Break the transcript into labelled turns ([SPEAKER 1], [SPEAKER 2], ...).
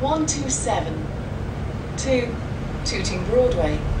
[SPEAKER 1] 127 to Tooting Broadway.